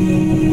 you.